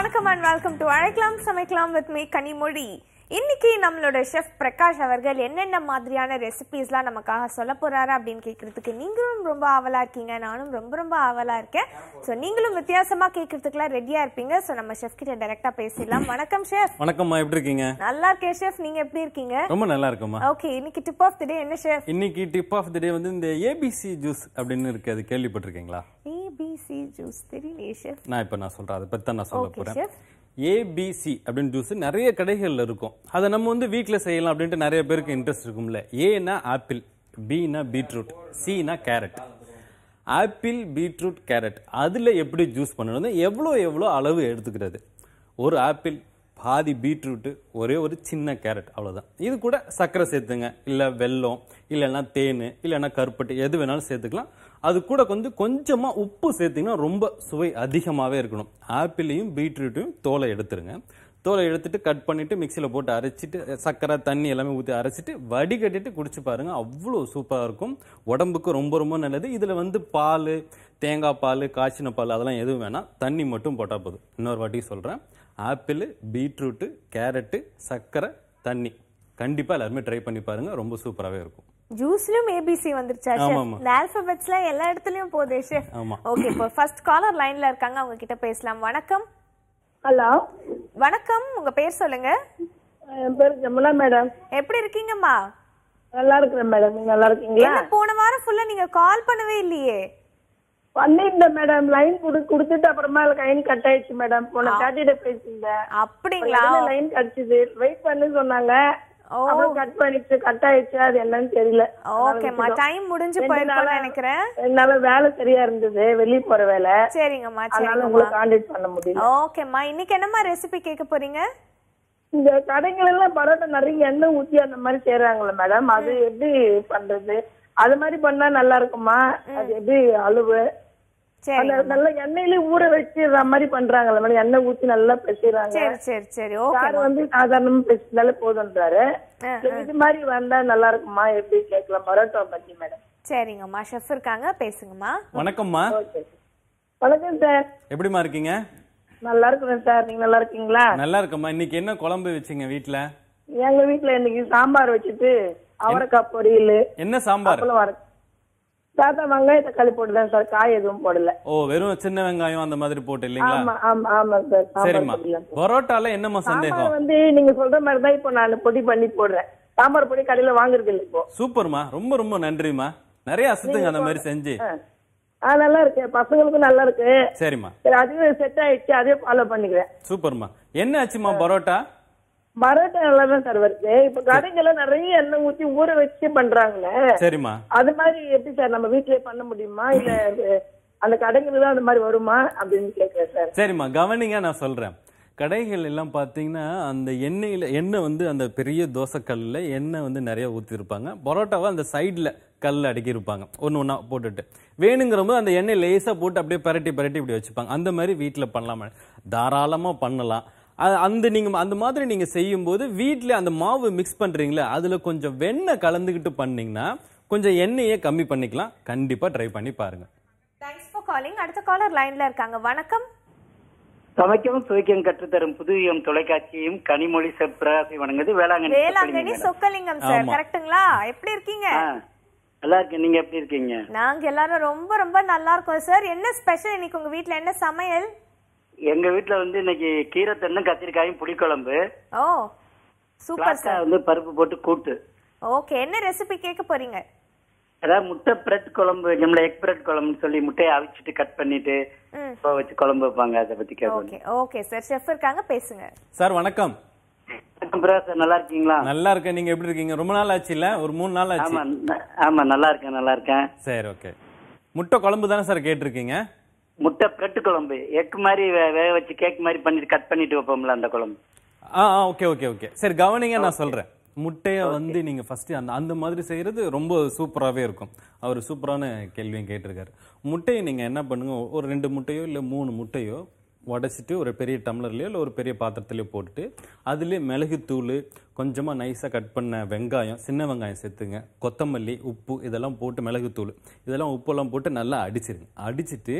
வணக்கம் and welcome to அழைக்கலாம் சமைக்கலாம் வித் மீ கனிமொழி. இன்னைக்கு நம்மளோட ஷெஃப் பிரகாஷ் அவர்கள் என்னென்ன மாதிரியான ரெசிபீஸ்லாம் நமக்காக சொல்ல போறாரு அப்படின்னு கேட்கறதுக்கு நீங்களும் ரொம்ப ஆவலா இருக்கீங்க நானும் ரொம்ப ரொம்ப ஆவலா இருக்கேன். ஸோ நீங்களும் வித்தியாசமா கேட்கறதுக்குலாம் ரெடியா இருப்பீங்க. ஸோ நம்ம ஷெஃப் கிட்ட டைரக்டா பேசிடலாம். வணக்கம் ஷெஃப் வணக்கம்மா எப்படி இருக்கீங்க? நல்லா இருக்கேன் ஷெஃப் நீங்க எப்படி இருக்கீங்க? ரொம்ப நல்லா இருக்கும்மா. ஓகே இன்னைக்கு டிப் ஆஃப் தி டே என்ன ஷெஃப் இன்னைக்கு டிப் ஆஃப் தி டே வந்து இந்த ஏபிசி ஜூஸ் அப்படின்னு இருக்கு அது கேள்விப்பட்டிருக்கீங்களா? ஏபிசி ஜூஸ் தெரியலையே நான் இப்போ நான் சொல்றேன். அதை பத்தி தான் நான் சொல்ல ஷெஃப் ஏபிசி அப்படின்னு ஜூஸ் நிறைய கடைகள்ல இருக்கும். அதை நம்ம வந்து வீட்டில் செய்யலாம் அப்படின்ட்டு நிறைய பேருக்கு இன்ட்ரெஸ்ட் இருக்கும்ல. ஏனா ஆப்பிள் பினா பீட்ரூட் சினா கேரட் ஆப்பிள் பீட்ரூட் கேரட் அதில் எப்படி ஜூஸ் பண்ணணும் எவ்வளோ எவ்வளோ அளவு எடுத்துக்கிறது? ஒரு ஆப்பிள் பாதி பீட்ரூட்டு ஒரே ஒரு சின்ன கேரட் அவ்வளோதான் இது கூட சர்க்கரை சேர்த்துங்க. இல்லை வெல்லம் இல்லைன்னா தேன் இல்லைன்னா கருப்பட்டு எது வேணாலும் சேர்த்துக்கலாம். அது கூட கொஞ்சம் கொஞ்சமாக உப்பு சேர்த்திங்கன்னா ரொம்ப சுவை அதிகமாகவே இருக்கணும். ஆப்பிளையும் பீட்ரூட்டையும் தோலை எடுத்துருங்க. தோலை எடுத்துட்டு கட் பண்ணிவிட்டு மிக்சியில் போட்டு அரைச்சிட்டு சர்க்கரை தண்ணி எல்லாமே ஊற்றி அரைச்சிட்டு வடிகட்டிட்டு குடிச்சு பாருங்கள் அவ்வளோ சூப்பராக இருக்கும். உடம்புக்கு ரொம்ப ரொம்ப நல்லது. இதில் வந்து பால் தேங்காய் பால் காய்ச்சின பால் அதெல்லாம் எதுவும் வேணாம். தண்ணி மட்டும் போட்டால் போதும். இன்னொரு வாட்டி சொல்கிறேன் ஆப்பிள் பீட்ரூட்டு கேரட்டு சர்க்கரை தண்ணி கண்டிப்பாக எல்லாருமே ட்ரை பண்ணி பாருங்கள் ரொம்ப சூப்பராகவே இருக்கும். ஜூஸ்லயும் ஏபிசி வந்துருச்சா. இந்த ஆல்பபெட்ஸ்ல எல்லா இடத்துலயும் போகுது ஷெஃப் ஆமா. ஓகே இப்போ ஃபர்ஸ்ட் காலர் லைன்ல இருக்காங்க அவங்க கிட்ட பேசலாம். வணக்கம். ஹலோ. வணக்கம் உங்க பேர் சொல்லுங்க. என் பேர் ஜமுனா மேடம். எப்படி இருக்கீங்கம்மா? நல்லா இருக்கிறேன் மேடம் நீங்க நல்லா இருக்கீங்களா? என்ன போன வாரம் ஃபுல்லா நீங்க கால் பண்ணவே இல்லையே. பண்ணிருந்தேன் மேடம் லைன் குடு குடுத்துட்டு அப்புறமா லைன் கட் ஆயிடுச்சு மேடம். போன சாட்டர்டே பேசியிருந்தேன். அப்படிங்களா? லைன் கிடைச்சது வெயிட் பண்ணு சொன்னாங்க. அப்புறம் கட் பண்ணிடுச்சு கட் ஆயிடுச்சு. அது என்னன்னு தெரியல. ஓகேம்மா டைம் முடிஞ்சு போயிருக்கோம்னு நினைக்கிறேன். நாளா வேலை சரியா இருந்தது. வெளிய போற வேலை. சரிங்கம்மா அதனால உங்களுக்கு கான்டாக்ட் பண்ண முடியல. ஓகேம்மா இன்னைக்கு என்னம்மா ரெசிபி கேட்க போறீங்க? இந்த கடைகள் எல்லாம் பரோட்டா நிறைய எண்ணெய் ஊத்தி அந்த மாதிரி செய்யறாங்கல்ல மேடம் அது எப்படி பண்றது? அது மாதிரி பண்ணா நல்லா இருக்குமா? அது எப்படி அளவு? சரி அந்த நல்ல எண்ணெயில ஊற வச்சிடுற மாதிரி பண்றாங்கல்ல மேடம். எண்ணெய் ஊத்தி நல்லா பெசிறாங்க. சரி சரி சரி. ஓகே சார் வந்து சாதாரணமா பெசினாலே இல்ல, இது மாதிரி வந்தா நல்லா இருக்குமா? எப்படி கேட்கலாம்? பரோட்டா பத்தி மேடம். சரிங்கம்மா. ஷெஃப் இருக்காங்க. பேசுங்கம்மா. வணக்கம்மா. வணக்கம் சார் எப்படிம்மா இருக்கீங்க? நல்லா இருக்கிறேன் சார் நீங்க நல்லா இருக்கீங்களா? நல்லா இருக்கம்மா. இன்னைக்கு என்ன குழம்பு வச்சீங்க வீட்டில் எங்க வீட்டுல இன்னைக்கு சாம்பார் வச்சுட்டு அவரைக்காய் பொரியல் என்ன சாம்பார்? சாதா வெங்காயம் தக்காளி போட்டுதான் சார் காய் எதுவும் போடல. ஓ வெறும் சின்ன வெங்காயம் அந்த மாதிரி போட்டு இல்லைங்களா ஆமா ஆமா ஆமா சார் சரிம்மா. பரோட்டால என்னம்மா சந்தேகம்? வந்து நீங்க சொல்ற மாதிரி தான் இப்போ நான் பொடி பண்ணி போடுறேன். சாம்பார் பொடி கடையில வாங்குறது இல்லை இப்போ. சூப்பர்மா. ரொம்ப ரொம்ப நன்றிம்மா. நிறைய அசத்துங்க அந்த மாதிரி செஞ்சு. ஆ. ஆ நல்லா இருக்கு. பசங்களுக்கும் நல்லா இருக்கு. சரிம்மா. சரி அதுவே செட் ஆயிடுச்சு. அதே ஃபாலோ பண்ணிக்கிறேன். சூப்பர்மா. என்ன ஆச்சுமா பரோட்டா? பரோட்டா நல்லா தான் சார் வருது. இப்ப கடைங்கெல்லாம் நிறைய எண்ணெய் ஊத்தி ஊற வச்சு பண்றாங்களே. சரிம்மா. அது மாதிரி எப்படி சார் நம்ம வீட்லயே பண்ண முடியுமா? இல்ல அந்த கடைங்களுக்கு தான் அந்த மாதிரி வருமா? அப்படின்னு கேக்குறேன் சார். சரிம்மா கவனிங்க நான் சொல்றேன். கடைகள் எல்லாம் பார்த்தீங்கன்னா அந்த எண்ணெயில் எண்ணெய் வந்து அந்த பெரிய தோசைக்கல்லில் எண்ணெய் வந்து நிறைய ஊற்றிருப்பாங்க பரோட்டாவை அந்த சைடில் கல் அடுக்கியிருப்பாங்க. ஒன்று ஒன்றா போட்டுட்டு. வேணுங்கிற போது அந்த எண்ணெய் லேசாக போட்டு அப்படியே பரட்டி பரட்டி இப்படி வச்சுப்பாங்க. அந்த மாதிரி வீட்டில் பண்ணலாம்? தாராளமாக பண்ணலாம். அந்த நீங்கள் அந்த மாதிரி நீங்கள் செய்யும்போது வீட்டில் அந்த மாவு மிக்ஸ் பண்ணுறீங்களே அதில் கொஞ்சம் வெண்ணெய் கலந்துக்கிட்டு பண்ணீங்கன்னா கொஞ்சம் எண்ணெயை கம்மி பண்ணிக்கலாம். கண்டிப்பாக ட்ரை பண்ணி பாருங்கள் தேங்க்ஸ் ஃபார் காலிங் அடுத்த காலர் லைன்ல இருக்காங்க. வணக்கம். சமைக்கவும் சுவைக்கவும் கற்றுத்தரும் புதுவியம் தொலைக்காட்சியும் கனிமொழி செப்ராசி வணங்குது. வேளாங்கண்ணி வேளாங்கண்ணி சொக்கலிங்கம் சார். கரெக்ட்டுங்களா எப்படி இருக்கீங்க? நல்லா இருக்கேன். நீங்க எப்படி இருக்கீங்க? நாங்க எல்லாரும் ரொம்ப ரொம்ப நல்லா இருக்கோம் சார் என்ன ஸ்பெஷல் இன்னைக்கு உங்க வீட்ல? என்ன சமையல்? எங்க வீட்ல வந்து இன்னைக்கு கீரை தண்ணும் கத்திரிக்காயும் புளிக்குழம்பு. Oh super sir. வந்து பருப்பு போட்டு கூட்டு. ஓகே என்ன ரெசிபி கேட்க போறீங்க? அதாவது முட்டை பிரெட் குழம்பு நம்மள எக் பிரெட் குழம்புன்னு சொல்லி முட்டையை அவிச்சிட்டு கட் பண்ணிட்டு வச்சு குழம்பு வைப்பாங்க அதை பத்தி கேட்கணும் ஓகே ஓகே சார். ஷெஃப் இருக்காங்க பேசுங்க. சார் வணக்கம். சார் நல்லா இருக்கீங்களா? நல்லா இருக்கேன். நீங்க எப்படி இருக்கீங்க? ரொம்ப நாள் ஆச்சு இல்ல? ஒரு மூணு நாள் ஆச்சு. ஆமா நல்லா இருக்கேன் நல்லா இருக்கேன். சரி ஓகே. முட்டை குழம்பு தானே சார் கேட்டிருக்கீங்க? முட்டை பிரெட் குழம்பு. எக் மாதிரி வேக வச்சு கேக் மாதிரி பண்ணிட்டு கட் பண்ணிட்டு வைப்போம்ல அந்த குழம்பு. ஆ ஆ ஓகே ஓகே ஓகே சரி கவனிங்க நான் சொல்றேன். முட்டையை வந்து நீங்க ஃபர்ஸ்ட் அந்த அந்த மாதிரி செய்யறது ரொம்ப சூப்பராகவே இருக்கும். அவர் சூப்பரான கேள்வியும் கேட்டிருக்காரு. முட்டையை நீங்க என்ன பண்ணுங்க ஒரு ரெண்டு முட்டையோ இல்லை மூணு முட்டையோ உடைச்சிட்டு ஒரு பெரிய டம்ளர்லையோ இல்லை ஒரு பெரிய பாத்திரத்துலையோ போட்டுட்டு அதுலேயே மிளகுத்தூள் கொஞ்சமாக நைஸாக கட் பண்ண வெங்காயம் சின்ன வெங்காயம் சேர்த்துங்க. கொத்தமல்லி உப்பு இதெல்லாம் போட்டு மிளகுத்தூள் இதெல்லாம் உப்பெல்லாம் போட்டு நல்லா அடிச்சிருங்க. அடிச்சிட்டு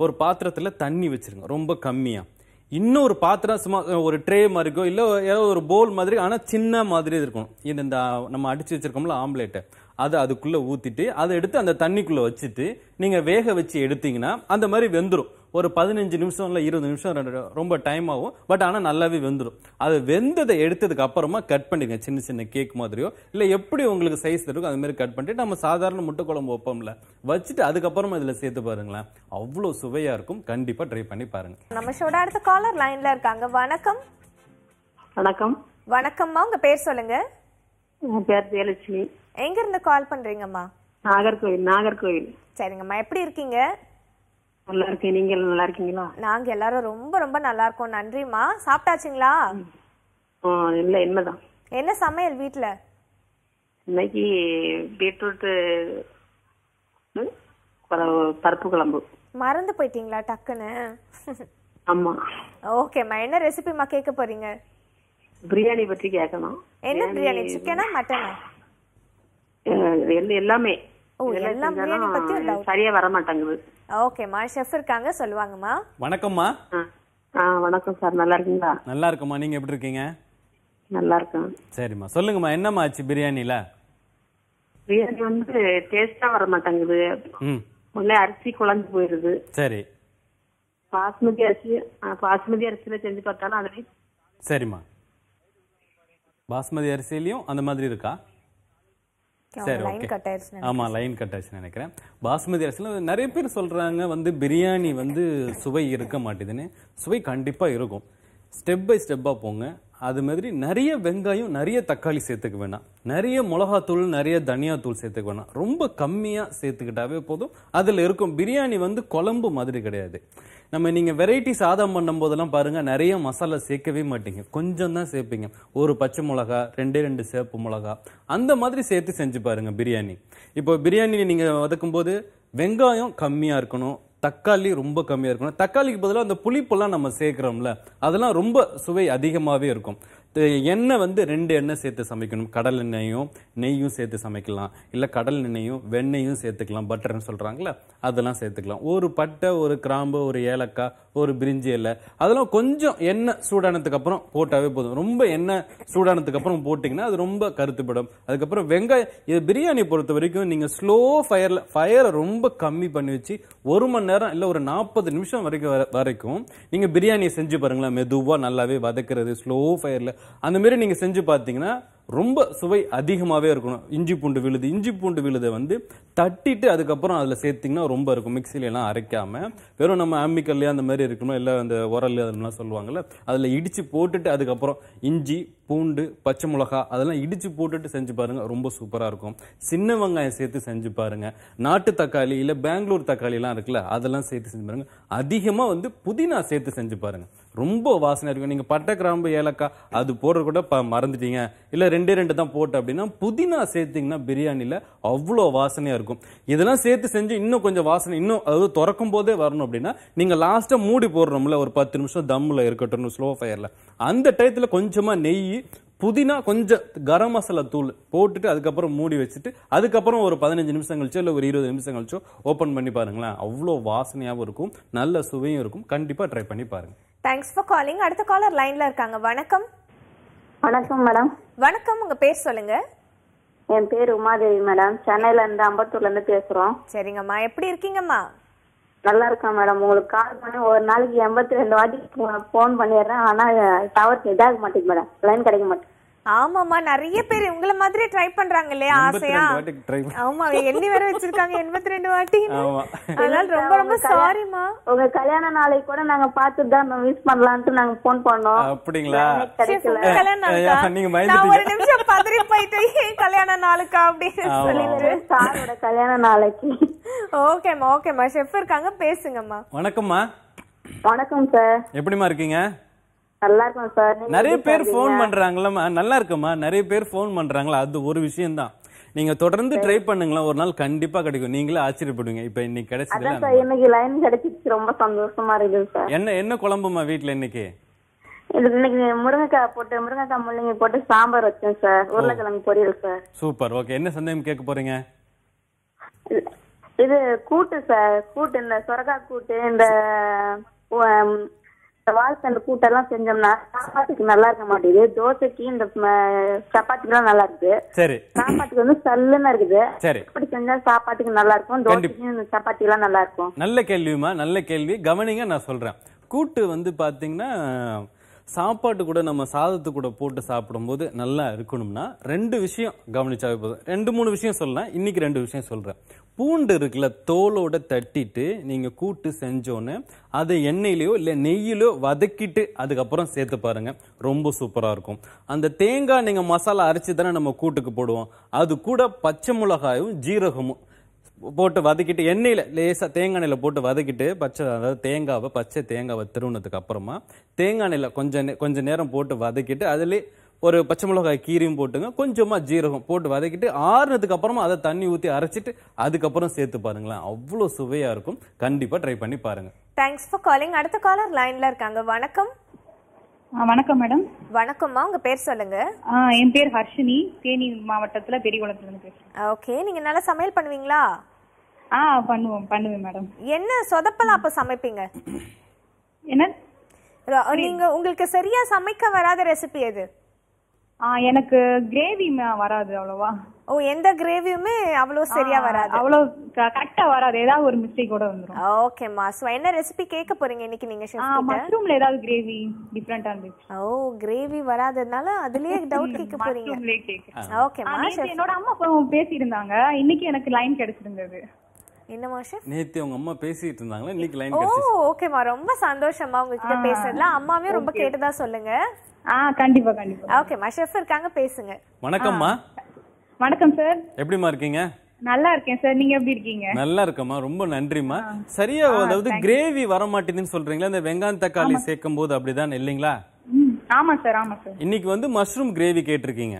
ஒரு பாத்திரத்தில் தண்ணி வச்சிருங்க. ரொம்ப கம்மியாக இன்னொரு பாத்திரம் சும்மா ஒரு ட்ரே மாதிரி இருக்கோ இல்லை ஏதோ ஒரு போல் மாதிரி ஆனால் சின்ன மாதிரி இருக்கணும் இது இந்த நம்ம அடித்து வச்சிருக்கோம்ல ஆம்லேட்டை அதை அதுக்குள்ளே ஊற்றிட்டு அதை எடுத்து அந்த தண்ணிக்குள்ளே வச்சுட்டு நீங்கள் வேக வச்சு எடுத்தீங்கன்னா அந்த மாதிரி வெந்துடும் ஒரு பதினஞ்சு நிமிஷம் இல்ல இருபது நிமிஷம் ரெண்டு- ரொம்ப டைம் ஆகும். பட் ஆனா நல்லாவே வெந்துரும். அது வெந்ததை எடுத்ததுக்கு அப்புறமா கட் பண்ணிடுங்க. சின்ன சின்ன கேக் மாதிரியோ இல்ல எப்படி உங்களுக்கு சைஸ் இருக்கோ அது மாதிரி கட் பண்ணிட்டு நம்ம சாதாரண முட்டை குழம்பு வைப்போம்ல வச்சுட்டு அதுக்கப்புறமா இதுல சேர்த்து பாருங்களேன். அவ்வளவு சுவையா இருக்கும். கண்டிப்பா ட்ரை பண்ணி பாருங்க. நம்ம ஷோட அடுத்த காலர் லைன்ல இருக்காங்க. வணக்கம். வணக்கம். வணக்கம்மா. உங்க பேர் சொல்லுங்க. என் பேர் ஜெயலட்சுமி. எங்க இருந்து கால் பண்றீங்கம்மா? நாகர்கோவில் நாகர்கோவில். சரிங்கம்மா. எப்படி இருக்கீங்க? நல்லா இருக்கேன் நீங்க நல்லா இருக்கீங்களா நாங்க எல்லாரும் ரொம்ப ரொம்ப நல்லா இருக்கோம் நன்றிம்மா. சாப்பிட்டாச்சுங்களா? இல்ல என்னதான் என்ன சமையல் வீட்ல? இன்னைக்கு பீட்ரூட் பருப்பு குழம்பு. மறந்து போயிட்டீங்களா டக்குன்னு? ஆமா. ஓகேம்மா என்ன ரெசிபிமா கேட்க போறீங்க? பிரியாணி பற்றி கேட்கணும். என்ன பிரியாணி? சிக்கனா மட்டனா? எல்லாமே. எல்லாம் பிரியாணி பத்தி. சரியா வர மாட்டேங்குது ஓகேம்மா ஷெஃப் இருக்காங்க சொல்லுவாங்கம்மா. வணக்கம்மா. வணக்கம் சார். நல்லா இருக்கீங்களா? நல்லா இருக்கம்மா. நீங்க எப்படி இருக்கீங்க? நல்லா இருக்கேன். சரிம்மா. சொல்லுங்கம்மா என்னம்மா ஆச்சு பிரியாணில? பிரியாணி வந்து டேஸ்டா வர மாட்டேங்குது உடனே அரிசி குழஞ்சு போயிருது. சரி. பாஸ்மதி அரிசி பாஸ்மதி அரிசியில செஞ்சு பார்த்தாலும் அதுலயும் சரி பாஸ்மதி அரிசியிலையும் அந்த மாதிரி இருக்கா? சரி ஓகே கட் ஆயிடுச்சு ஆமா லைன் கட் ஆச்சுன்னு நினைக்கிறேன். பாஸ்மதி அரிசியில் நிறைய பேர் சொல்றாங்க வந்து பிரியாணி வந்து சுவை இருக்க மாட்டேதுன்னு. சுவை கண்டிப்பா இருக்கும். ஸ்டெப் பை ஸ்டெப்பா போங்க. அது மாதிரி நிறைய வெங்காயம் நிறைய தக்காளி சேர்த்துக்க வேணாம். நிறைய மிளகாத்தூள் நிறைய தனியாத்தூள் சேர்த்துக்க வேணாம். ரொம்ப கம்மியா சேர்த்துக்கிட்டாவே போதும். அதுல இருக்கும் பிரியாணி வந்து குழம்பு மாதிரி கிடையாது. நம்ம நீங்கள் வெரைட்டி சாதம் பண்ணும்போதெல்லாம் பாருங்கள் நிறைய மசாலா சேர்க்கவே மாட்டீங்க. கொஞ்சம் தான் சேர்ப்பீங்க. ஒரு பச்சை மிளகா ரெண்டே ரெண்டு சேப்பு மிளகா. அந்த மாதிரி சேர்த்து செஞ்சு பாருங்கள் பிரியாணி. இப்போ பிரியாணி நீங்கள் வதக்கும்போது வெங்காயம் கம்மியாக இருக்கணும் தக்காளி ரொம்ப கம்மியாக இருக்கணும். தக்காளிக்கு பதிலாக அந்த புளிப்பெல்லாம் நம்ம சேர்க்குறோம்ல அதெல்லாம் ரொம்ப சுவை அதிகமாகவே இருக்கும். எண்ணெய் வந்து ரெண்டு எண்ணெய் சேர்த்து சமைக்கணும். கடல் எண்ணெயும் நெய்யும் சேர்த்து சமைக்கலாம். இல்லை கடல் எண்ணெயும் வெண்ணெயும் சேர்த்துக்கலாம். பட்டர்னு சொல்கிறாங்களே அதெல்லாம் சேர்த்துக்கலாம். ஒரு பட்டை ஒரு கிராம்பு ஒரு ஏலக்காய் ஒரு பிரிஞ்சி இலை அதெல்லாம் கொஞ்சம் எண்ணெய் சூடானதுக்கு அப்புறம் போட்டாவே போதும். ரொம்ப எண்ணெய் சூடானதுக்கு அப்புறம் போட்டிங்கன்னா அது ரொம்ப கருத்துப்படும். அதுக்கப்புறம் வெங்காயம் இது பிரியாணி பொறுத்த வரைக்கும் நீங்கள் ஸ்லோ ஃபயரில் ஃபயரை ரொம்ப கம்மி பண்ணி வச்சு ஒரு மணி நேரம் இல்லை ஒரு நாற்பது நிமிஷம் வரைக்கும் வரைக்கும் நீங்கள் பிரியாணியை செஞ்சு பாருங்களேன். மெதுவாக நல்லாவே வதக்குறது ஸ்லோ ஃபயரில் அந்த மாரி நீங்க செஞ்சு பார்த்தீங்கன்னா ரொம்ப சுவை அதிகமாகவே இருக்கணும். இஞ்சி பூண்டு விழுது இஞ்சி பூண்டு விழுதை வந்து தட்டிட்டு அதுக்கப்புறம் அதில் சேர்த்திங்கன்னா ரொம்ப இருக்கும். மிக்சில அரைக்காமல் வெறும் நம்ம ஆம்பிக்கல்லையே அந்த மாதிரி இருக்கணும். இல்லை அந்த உரல் அதெல்லாம் சொல்லுவாங்கல்ல அதில் இடித்து போட்டுட்டு அதுக்கப்புறம் இஞ்சி பூண்டு பச்சை மிளகா அதெல்லாம் இடித்து போட்டுட்டு செஞ்சு பாருங்கள் ரொம்ப சூப்பராக இருக்கும். சின்ன வெங்காயம் சேர்த்து செஞ்சு பாருங்கள் நாட்டு தக்காளி இல்லை பெங்களூர் தக்காளிலாம் இருக்குல்ல அதெல்லாம் சேர்த்து செஞ்சு பாருங்கள் அதிகமாக வந்து புதினா சேர்த்து செஞ்சு பாருங்கள் ரொம்ப வாசனை இருக்கும். நீங்கள் பட்டை கிராம்பு ஏலக்காய் அது போடுற கூட ப- மறந்துட்டீங்க. இல்லை ரெண்டே ரெண்டு தான் போட்டு அப்படின்னா புதினா சேர்த்திங்கன்னா பிரியாணியில் அவ்வளோ வாசனையாக இருக்கும். இதெல்லாம் சேர்த்து செஞ்சு இன்னும் கொஞ்சம் வாசனை இன்னும் அதாவது திறக்கும் போதே வரணும் அப்படின்னா நீங்கள் லாஸ்ட்டாக மூடி போடுறோம்ல ஒரு பத்து நிமிஷம் தம்மில் இருக்கட்டும் ஸ்லோ ஃபயரில் அந்த டயத்தில் கொஞ்சமாக நெய் புதினா கொஞ்சம் கரம் மசாலா தூள் போட்டுட்டு அதுக்கப்புறம் மூடி வச்சுட்டு அதுக்கப்புறம் ஒரு பதினஞ்சு நிமிஷம் கழிச்சோ இல்லை ஒரு இருபது நிமிஷம் கழிச்சோ ஓப்பன் பண்ணி பாருங்களேன். அவ்வளோ வாசனையாகவும் இருக்கும். நல்ல சுவையும் இருக்கும். கண்டிப்பா ட்ரை பண்ணி பாருங்க. தேங்க்ஸ் ஃபார் காலிங் அடுத்த காலர் லைன்ல இருக்காங்க. வணக்கம். வணக்கம் மேடம் வணக்கம். உங்க பேர் சொல்லுங்க. என் பேர் உமாதேவி மேடம் சென்னையில இருந்து அம்பத்தூர்ல இருந்து பேசுறோம். சரிங்கம்மா. எப்படி இருக்கீங்கம்மா? நல்லா இருக்கேன் மேடம். உங்களுக்கு கால் பண்ணி ஒரு நாளைக்கு எண்பத்தி ரெண்டு வாட்டி ஃபோன் பண்ணிடுறேன். ஆனா டவர் இதாக மாட்டேங்குது மேடம். லைன் கிடைக்க மாட்டேங்குது. ஆமாம்மா நிறைய பேர் உங்கள மாதிரி ட்ரை பண்றாங்க இல்லையா ஆசையா? ஆமா எண்ணி வேற வச்சிருக்காங்க எண்பத்தி ரெண்டு வாட்டி. ஆமா. அதனால ரொம்ப ரொம்ப சாரிம்மா உங்க கல்யாண நாளைக்கு கூட நாங்க பார்த்துட்டு தான் விஷ் பண்ணலான்ட்டு நாங்க ஃபோன் பண்ணோம். அப்படிங்களா? நீங்க நான் ஒரு. நிமிஷம் பதறி போயிட்டேன். கல்யாண நாளுக்கா அப்படின்னு. சொல்லிட்டு. சாரோட கல்யாண நாளைக்கு. ஓகேம்மா ஓகேம்மா. ஷெஃப் இருக்காங்க பேசுங்கம்மா. வணக்கம்மா. வணக்கம் சார் எப்படிம்மா இருக்கீங்க? நல்லா இருக்கோம் சார். நிறைய பேர்? ஃபோன் பண்றாங்களம்மா. நல்லா இருக்கும்மா. நிறைய பேர் ஃபோன் பண்றாங்களா? அது ஒரு விஷயம்தான். நீங்க தொடர்ந்து ட்ரை பண்ணுங்களேன். ஒரு நாள் கண்டிப்பா கிடைக்கும். நீங்களே ஆச்சரியப்படுவீங்க. இப்ப இன்னைக்கு சார் இன்னைக்கு லைன் கிடைச்சிச்சு. ரொம்ப சந்தோஷமா இருக்குது சார். என்ன என்ன குழம்புமா வீட்ல இன்னைக்கு? இது இன்னைக்கு முருங்கைக்காய் போட்டு முருங்கைக்காய் முள்ளங்கி போட்டு சாம்பார் வச்சேன் சார். உருளைக்கிழங்கு பொரியல் சார். சூப்பர். ஓகே. என்ன சந்தேகம் கேட்க போறீங்க? இது- இது கூட்டு சார். கூட்டு இந்த சொரக்காய் கூட்டு இந்த இந்த வாழைத்தண்டு கூட்டெல்லாம் செஞ்சோம்னா சாப்பாட்டுக்கு நல்லா இருக்க மாட்டேங்குது. தோசைக்கு இந்த ம- சப்பாத்திக்கெல்லாம் நல்லா இருக்குது. சரி. சாப்பாட்டுக்கு வந்து சல்லுன்னு இருக்குது. சரி. எப்படி செஞ்சா சாப்பாட்டுக்கு நல்லா இருக்கும்? தோசைக்கும் இந்த சப்பாத்திக்கெல்லாம் நல்லா இருக்கும். நல்ல கேள்விமா நல்ல கேள்வி. கவனிங்க நான் சொல்றேன். கூட்டு வந்து பாத்தீங்கன்னா சாப்பாட்டு கூட நம்ம சாதத்து கூட போட்டு சாப்பிடும்போது நல்லா இருக்கணும்னா ரெண்டு விஷயம் கவனிச்சாவே போதும். ரெண்டு மூணு விஷயம் சொல்லலாம். இன்னைக்கு ரெண்டு விஷயம் சொல்றேன். பூண்டு இருக்குல்ல தோலோட தட்டிட்டு நீங்கள் கூட்டு செஞ்சோன்னு அதை எண்ணெயிலையோ இல்லை நெய்யிலோ வதக்கிட்டு அதுக்கப்புறம் சேர்த்து பாருங்கள் ரொம்ப சூப்பராக இருக்கும். அந்த தேங்காய் நீங்கள் மசாலா அரைச்சி தானே நம்ம கூட்டுக்கு போடுவோம். அது கூட பச்சை மிளகாயும் ஜீரகமும் போட்டு வதக்கிட்டு எண்ணெயில் லேசாக தேங்காய் எண்ணெயில் போட்டு வதக்கிட்டு பச்சை அதாவது தேங்காவை பச்சை தேங்காவை திருவுனதுக்கு அப்புறமா தேங்காய் எண்ணெயில் கொஞ்சம் கொஞ்சம் கொஞ்ச நேரம் போட்டு வதக்கிட்டு அதிலே ஒரு பச்சை மிளகாய் கீரியும் போட்டுங்க. கொஞ்சமாக ஜீரகம் போட்டு வதக்கிட்டு ஆறுனதுக்கு அப்புறமா அதை தண்ணி ஊற்றி அரைச்சிட்டு அதுக்கப்புறம் சேர்த்து பாருங்களேன். அவ்வளோ சுவையாக இருக்கும். கண்டிப்பாக ட்ரை பண்ணி பாருங்க. தேங்க்ஸ் ஃபார் காலிங் அடுத்த காலர் லைன்ல இருக்காங்க. வணக்கம். வணக்கம் மேடம் வணக்கம்மா. உங்க பேர் சொல்லுங்க. ஆ, என் பேர் ஹர்ஷினி. தேனி மாவட்டத்துல பெரியகுளத்துல இருந்து பேசுறேன் ஓகே நீங்க நல்லா சமையல் பண்ணுவீங்களா? ஆ பண்ணுவோம். பண்ணுவேன் மேடம் என்ன சொதப்பலாம் அப்ப சமைப்பீங்க? என்ன? நீங்க உங்களுக்கு சரியா சமைக்க வராத ரெசிபி எது? எனக்கு கிரேவி வராது அவ்வளவா. ஓ எந்த கிரேவியுமே அவ்வளோ சரியா வராது? அவ்வளவு கரெக்டா வராது. ஏதாவது ஒரு மிஸ்டேக் கூட வந்துரும். ஓகேம்மா சோ என்ன ரெசிபி கேட்க போறீங்க இன்னைக்கு நீங்க ஷெஃப் கிட்ட? மஷ்ரூம்ல ஏதாவது கிரேவி டிஃப்ரெண்டா இருந்துச்சு. ஓ கிரேவி வராததுனால அதுலயே டவுட் கேட்க போறீங்க. மஷ்ரூம்லயே கேக்கு என்னோட அம்மா அப்பா பேசியிருந்தாங்க. இன்னைக்கு எனக்கு லைன் கிடைச்சிருந்தது. என்னம்மா ஷெஃப் நேற்று உங்க அம்மா பேசிட்டு இருந்தாங்களா? இன்னைக்கு லைன் ஓ ஓகேம்மா ரொம்ப சந்தோஷமா உங்ககிட்ட பேசுறதுல. அம்மாவையும் ரொம்ப கேட்டதா சொல்லுங்க. ஆ கண்டிப்பா கண்டிப்பா. ஓகேம்மா ஷெஃப் இருக்காங்க பேசுங்க. வணக்கம்மா. வணக்கம் சார் எப்படிம்மா இருக்கீங்க? நல்லா இருக்கேன் சார் நீங்க எப்படி இருக்கீங்க? நல்லா இருக்கம்மா. ரொம்ப நன்றிம்மா. சரியா அதாவது கிரேவி வர மாட்டேதுன்னு சொல்றீங்களா? இந்த வெங்காயம் தக்காளி சேர்க்கும் போது அப்படிதான் இல்லைங்களா? ஆமா சார் ஆமா சார் இன்னைக்கு வந்து மஷ்ரூம் கிரேவி கேட்டிருக்கீங்க.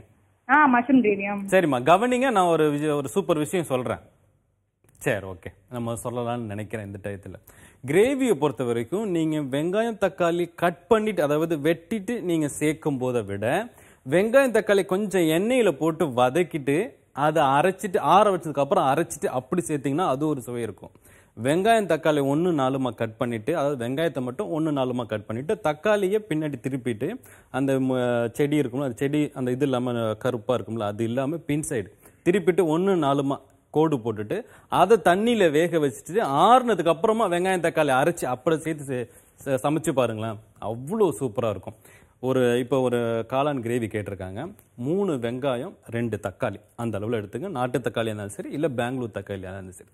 ஆ மஷ்ரூம் கிரேவி சரிம்மா. கவனிங்க நான் ஒரு ஒரு சூப்பர் விஷயம் சொல்றேன். சரி ஓகே நம்ம சொல்லலாம்னு நினைக்கிறேன் இந்த டயத்தில். கிரேவியை பொறுத்த வரைக்கும் நீங்கள் வெங்காயம் தக்காளி கட் பண்ணிட்டு அதாவது வெட்டிட்டு நீங்கள் சேர்க்கும் போதை விட வெங்காயம் தக்காளி கொஞ்சம் எண்ணெயில் போட்டு வதக்கிட்டு அதை அரைச்சிட்டு ஆற வச்சதுக்கப்புறம் அரைச்சிட்டு அப்படி சேர்த்திங்கன்னா அது ஒரு சுவை இருக்கும். வெங்காயம் தக்காளி ஒன்று நாலுமா கட் பண்ணிவிட்டு அதாவது வெங்காயத்தை மட்டும் ஒன்று நாலுமா கட் பண்ணிவிட்டு தக்காளியை பின்னாடி திருப்பிட்டு அந்த ம- செடி இருக்கும்ல அந்த செடி அந்த இது இல்லாமல் கருப்பாக இருக்கும்ல அது இல்லாமல் பின் சைடு திருப்பிட்டு ஒன்று நாலுமா கோடு போட்டுட்டு அதை தண்ணியில் வேக வச்சுட்டு ஆறுனதுக்கு அப்புறமா வெங்காயம் தக்காளி அரைச்சி அப்படி சேர்த்து சமைச்சு பாருங்களேன். அவ்வளோ சூப்பராக இருக்கும். ஒரு இப்போ ஒரு காளான் கிரேவி கேட்டிருக்காங்க. மூணு வெங்காயம் ரெண்டு தக்காளி. அந்த அளவில் எடுத்துங்க. நாட்டு தக்காளியாக இருந்தாலும் சரி இல்லை பெங்களூர் தக்காளியாக இருந்தாலும் சரி.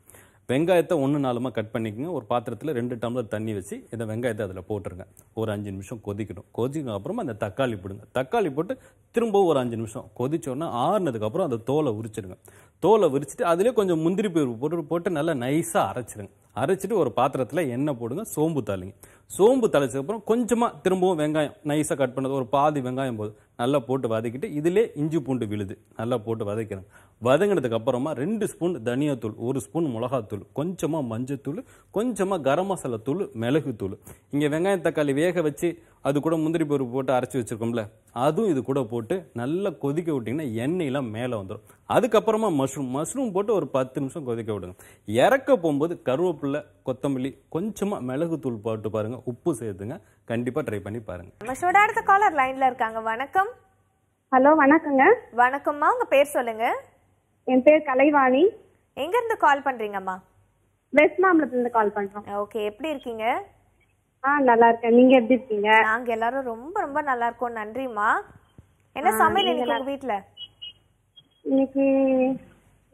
வெங்காயத்தை ஒன்று நாலுமா கட் பண்ணிக்கோங்க. ஒரு பாத்திரத்தில் ரெண்டு டம்ளர் தண்ணி வச்சு இந்த வெங்காயத்தை அதில் போட்டுருங்க. ஒரு அஞ்சு நிமிஷம் கொதிக்கணும். கொதிக்கும் அப்புறமா அந்த தக்காளி போடுங்க. தக்காளி போட்டு திரும்பவும் ஒரு அஞ்சு நிமிஷம். கொதிச்சோன்னா ஆறுனதுக்கப்புறம் அந்த தோலை உரிச்சிடுங்க தோலை உரிச்சிட்டு அதிலே கொஞ்சம் முந்திரி பயிர் போட்டு போட்டு நல்லா நைஸாக அரைச்சிடுங்க அரைச்சிட்டு ஒரு பாத்திரத்தில் எண்ணெய் போடுங்க. சோம்பு தாளிங்க. சோம்பு தாளிச்சதுக்கப்புறம் கொஞ்சமாக திரும்பவும் வெங்காயம் நைஸாக கட் பண்ணது. ஒரு பாதி வெங்காயம் போதும் நல்லா போட்டு வதக்கிட்டு இதிலே இஞ்சி பூண்டு விழுது. நல்லா போட்டு வதக்கிறேன். வதங்கினதுக்கு அப்புறமா ரெண்டு ஸ்பூன் தனியாத்தூள் ஒரு ஸ்பூன் மிளகாத்தூள் கொஞ்சமாக மஞ்சத்தூள் கொஞ்சமாக கரம் மசாலா தூள் மிளகுத்தூள். இங்கே வெங்காயம் தக்காளி வேக வச்சு அது கூட முந்திரி பருப்பு போட்டு அரைச்சி வச்சிருக்கோம்ல அதுவும் இது கூட போட்டு நல்லா கொதிக்க விட்டிங்கன்னா எண்ணெயெல்லாம் மேலே வந்துடும் அதுக்கப்புறமா மஷ்ரூம் மஷ்ரூம் போட்டு ஒரு பத்து நிமிஷம் கொதிக்க விடுங்க. இறக்க போகும்போது கருவேப்பிலை கொத்தமல்லி கொஞ்சமாக மிளகுத்தூள் போட்டு பாருங்க உப்பு சேர்த்துங்க. கண்டிப்பாக ட்ரை பண்ணி பாருங்க. நம்ம அடுத்த காலர் லைன்ல இருக்காங்க. வணக்கம். ஹலோ வணக்கங்க. வணக்கம்மா உங்க பேர் சொல்லுங்க. என் பேர் கலைவாணி. எங்க இருந்து கால் பண்றீங்கம்மா? வெஸ்ட் மாம்பலத்துல இருந்து கால் பண்றோம். ஓகே எப்படி இருக்கீங்க? ஆ நல்லா இருக்கேன். நீங்க எப்படி இருக்கீங்க? நாங்க எல்லாரும் ரொம்ப ரொம்ப நல்லா இருக்கோம். நன்றிம்மா. என்ன சமையல் இன்னைக்கு உங்க வீட்ல? இன்னைக்கு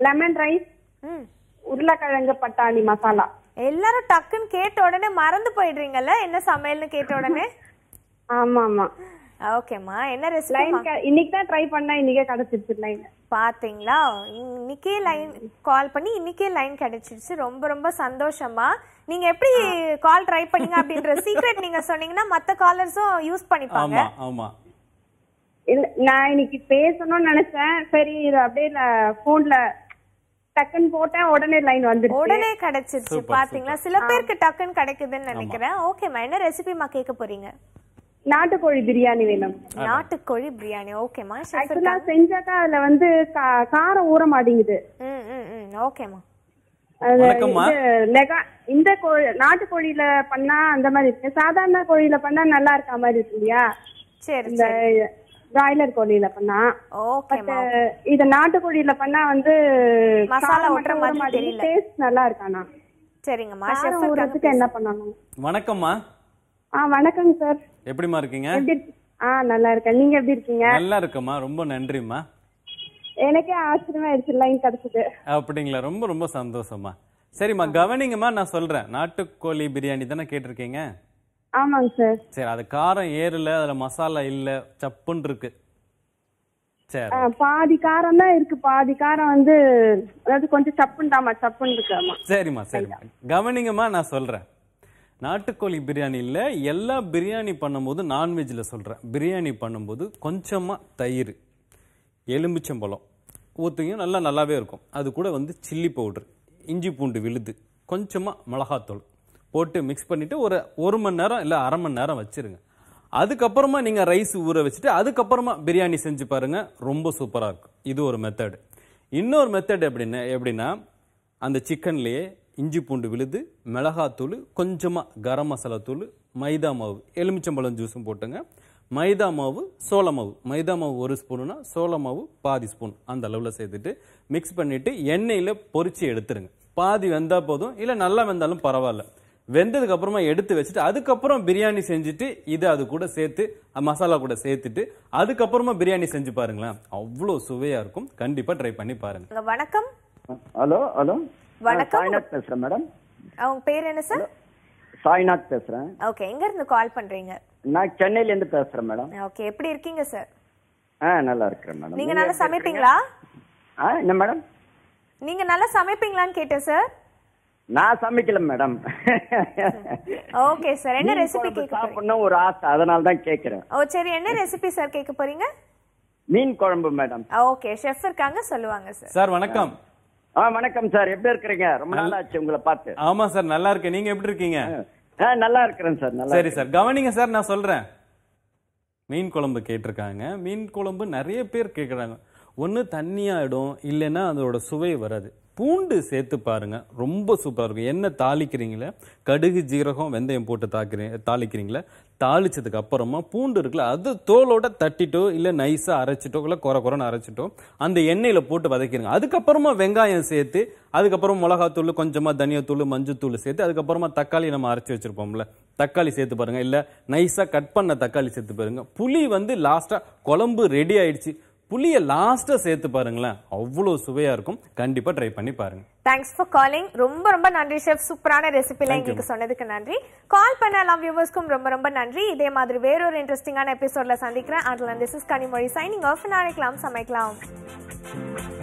லெமன் ரைஸ் ம். உருளைக்கிழங்கு பட்டாணி மசாலா. எல்லாரும் டக்குன்னு கேட்ட உடனே மறந்து போயிடுறீங்கல்ல? என்ன சமையல்னு கேட்ட உடனே? ஆமா ஆமா. ஓகேம்மா. என்ன ரெசிபி இன்னைக்கு தான் ட்ரை பண்ணா இன்னைக்கே கிடைச்சிருச்சு லைன் பாத்தீங்களா? இன்னைக்கே லைன் கால் பண்ணி இன்னைக்கே லைன் கிடைச்சிருச்சு. ரொம்ப ரொம்ப சந்தோஷமா நீங்க எப்படி கால் ட்ரை பண்ணீங்க அப்படின்ற சீக்ரெட் நீங்க சொன்னீங்கன்னா மத்த காலர்ஸும் யூஸ் பண்ணிப்பாங்க. ஆமா ஆமா. இல்ல நான் இன்னைக்கு பேசணும்னு நினைச்சேன். சரி இது அப்படியே போன்ல டக்குன்னு போட்டேன் உடனே லைன் வந்துருச்சு. உடனே கிடைச்சிருச்சு. பாத்தீங்களா? சில பேருக்கு டக்குன்னு கிடைக்குதுன்னு நினைக்கிறேன். ஓகேம்மா என்ன ரெசிபிமா கேட்க போறீங்க? நாட்டுக்கோழி பிரியாணி வேணும். நாட்டுக்கோழி பிரியாணி. Chef ஆக்சுவலா செஞ்சாக்கா அதுல வந்து கா- காரம் ஊற மாட்டேங்குது. ம் ம் ம். ஓகேம்மா அது வணக்கம்மா. இது லெகா- இந்த கோழி நாட்டுக்கோழியில பண்ணா அந்த மாதிரி இருக்கு. சாதாரண கோழியில பண்ணா நல்லா இருக்க மாதிரி இருக்கு இல்லையா? சரி இந்த பிராய்லர் கோழியில பண்ணா. இது நாட்டுக்கோழியில பண்ணா வந்து மசாலா ஒட்டுற மாதிரி. டேஸ்ட் நல்லா இருக்காண்ணா. சரிங்கம்மா. காரம் ஷெஃப் ஊறதுக்கு என்ன பண்ணணும்? வணக்கம்மா. ஆ வணக்கங்க சார் எப்படிம்மா இருக்கீங்க? ஆ நல்லா இருக்கேன். நீங்க எப்படி இருக்கீங்க? நல்லா இருக்கம்மா. ரொம்ப நன்றிம்மா. எனக்கே ஆச்சரியமா ஆயிடுச்சு லைன் கிடைச்சது. அப்படிங்களா. ரொம்ப ரொம்ப சந்தோஷம்மா. சரிம்மா கவனிங்கம்மா நான் சொல்றேன். நாட்டுக்கோழி பிரியாணி தானே கேட்டிருக்கீங்க? ஆமாங்க சார். சரி அது காரம் ஏறல அதுல மசாலா இல்ல சப்புன்னு இருக்கு. சரி. பாதி காரம் தான் இருக்கு. பாதி காரம் வந்து அதாவது கொஞ்சம் சப்புன்னு தாமா சப்புன்னு இருக்கு சரிம்மா சரிம்மா. கவனிங்கம்மா நான் சொல்றேன். நாட்டுக்கோழி பிரியாணியில் எல்லா பிரியாணி பண்ணும்போது நான்வெஜ்ஜில் சொல்கிறேன் பிரியாணி பண்ணும்போது கொஞ்சமாக தயிர் எலுமிச்சம்பழம் ஊற்றிங்க நல்லா நல்லாவே இருக்கும். அது கூட வந்து சில்லி பவுடர் இஞ்சி பூண்டு விழுது கொஞ்சமாக மிளகாத்தூள் போட்டு மிக்ஸ் பண்ணிவிட்டு ஒரு ஒரு மணி நேரம் இல்லை அரை மணி நேரம் வச்சிருங்க. அதுக்கப்புறமா நீங்கள் ரைஸ் ஊற வச்சுட்டு அதுக்கப்புறமா பிரியாணி செஞ்சு பாருங்க ரொம்ப சூப்பராக இருக்கும். இது ஒரு மெத்தடு இன்னொரு மெத்தட் எப்படின்னா எப்படின்னா அந்த சிக்கன்லேயே இஞ்சி பூண்டு விழுது மிளகாத்தூள் கொஞ்சமாக கரம் மசாலா தூள் மைதா மாவு எலுமிச்சம்பழம் ஜூஸும் போட்டுங்க. மைதா மாவு சோள மாவு. மைதா மாவு ஒரு ஸ்பூனுனா சோள மாவு பாதி ஸ்பூன் அந்த அளவில் சேர்த்துட்டு மிக்ஸ் பண்ணிட்டு எண்ணெயில் பொரிச்சு எடுத்துருங்க. பாதி வெந்தா போதும் இல்லை நல்லா வெந்தாலும் பரவாயில்ல. வெந்ததுக்கு அப்புறமா எடுத்து வச்சுட்டு அதுக்கப்புறம் பிரியாணி செஞ்சுட்டு இது அது கூட சேர்த்து மசாலா கூட சேர்த்துட்டு அதுக்கப்புறமா பிரியாணி செஞ்சு பாருங்களேன். அவ்வளோ சுவையா இருக்கும். கண்டிப்பா ட்ரை பண்ணி பாருங்க. வணக்கம். Hello hello. வணக்கம். சாய்நாத் பேசுறேன் மேடம். அவங்க பேர் என்ன சார் சாய்நாத் பேசுறேன். ஓகே எங்க இருந்து கால் பண்றீங்க? நான் சென்னையில இருந்து பேசுறேன் மேடம். ஓகே எப்படி இருக்கீங்க சார் ஆ நல்லா இருக்கிறேன் மேடம். நீங்க நல்லா சமைப்பீங்களா? ஆ என்ன மேடம்? நீங்க நல்லா சமைப்பீங்களான்னு கேட்டேன் சார் நான் சமைக்கல மேடம். ஓகே சார் என்ன ரெசிபி போறீங்க? சாப்பிடணும் ஒரு ஆசை. அதனால தான் கேட்கிறேன். ஓ சரி என்ன ரெசிபி சார் கேட்க போறீங்க? மீன் குழம்பு மேடம். ஓகே ஷெஃப் இருக்காங்க சொல்லுவாங்க சார் சார் வணக்கம். ஆ வணக்கம் சார். எப்படி இருக்கிறீங்க? ரொம்ப நாள் ஆச்சு உங்களை பார்த்து. ஆமா சார் நல்லா இருக்கேன். நீங்க எப்படி இருக்கீங்க? ஆ நல்லா இருக்கிறேன் சார் நல்லா சரி சார் கவனிங்க சார் நான் சொல்றேன். மீன் குழம்பு கேட்டிருக்காங்க. மீன் குழம்பு நிறைய பேர் கேட்குறாங்க ஒன்று தண்ணியாயிடும் இல்லைன்னா அதோட சுவை வராது. பூண்டு சேர்த்து பாருங்க. ரொம்ப சூப்பராக இருக்கும். என்ன தாளிக்கிறீங்களே? கடுகு ஜீரகம் வெந்தயம் போட்டு தாக்குறீங்க தாளிக்கிறீங்களே? தாளிச்சதுக்கு அப்புறமா பூண்டு இருக்குல்ல அது தோலோட தட்டிட்டோ இல்லை நைஸாக அரைச்சிட்டோ இல்லை குறை குறைன்னு அரைச்சிட்டோ அந்த எண்ணெயில் போட்டு வதக்கிடுங்க அதுக்கப்புறமா வெங்காயம் சேர்த்து அதுக்கப்புறம் மிளகாத்தூள் கொஞ்சமாக தனியாத்தூள் மஞ்சத்தூள் சேர்த்து அதுக்கப்புறமா தக்காளி நம்ம அரைச்சி வச்சுருப்போம்ல. தக்காளி சேர்த்து பாருங்கள் இல்லை நைஸாக கட் பண்ண தக்காளி சேர்த்து பாருங்கள் புளி வந்து லாஸ்ட்டாக குழம்பு ரெடி ஆயிடுச்சு. புளியை லாஸ்ட்டாக சேர்த்து பாருங்களேன். அவ்வளோ சுவையாக இருக்கும். கண்டிப்பாக ட்ரை பண்ணி பாருங்க. தேங்க்ஸ் ஃபார் காலிங் ரொம்ப ரொம்ப நன்றி ஷெஃப் சூப்பரான ரெசிபில எங்களுக்கு சொன்னதுக்கு நன்றி. கால் பண்ண எல்லா வியூவர்ஸ்க்கும் ரொம்ப ரொம்ப நன்றி. இதே மாதிரி வேறொரு இன்ட்ரெஸ்டிங்கான எபிசோட்ல சந்திக்கிறேன். அதுல this is Kanimozhi signing off நாளைக்கலாம் சமைக்கலாம்.